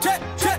check, check.